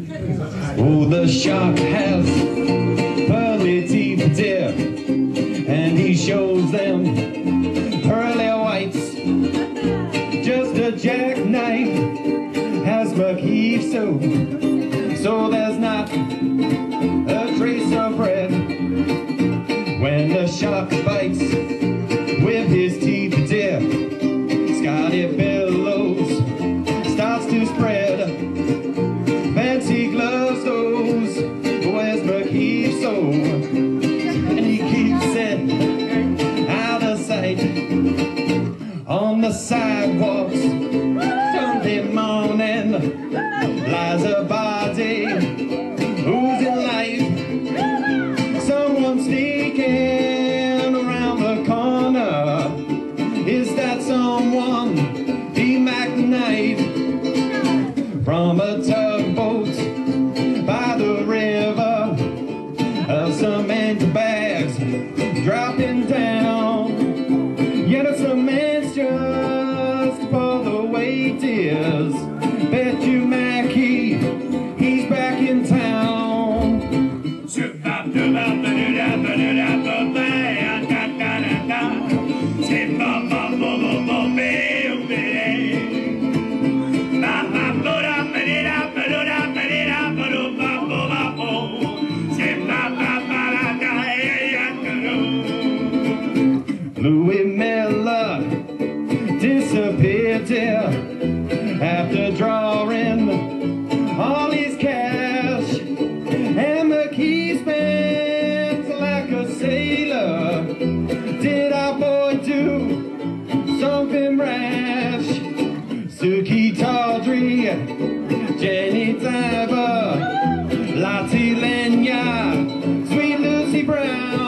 Oh, the shark has pearly teeth, dear, and he shows them pearly whites. Just a jackknife has MacHeath so, so there's not a trace of red. When the shark bites with his teeth, dear, Scotty billows sidewalks. Sunday morning lies a body oozing life. Someone sneaking around the corner. Is that someone? Be McKnight from a tugboat by the river. Uh, cement bags dropping weight is. Bet you Mackie, he's back in town. Louis Miller disappeared pumping rash. Suki Tawdry, Jenny Diver, Lotte Lenya, Sweet Lucy Brown.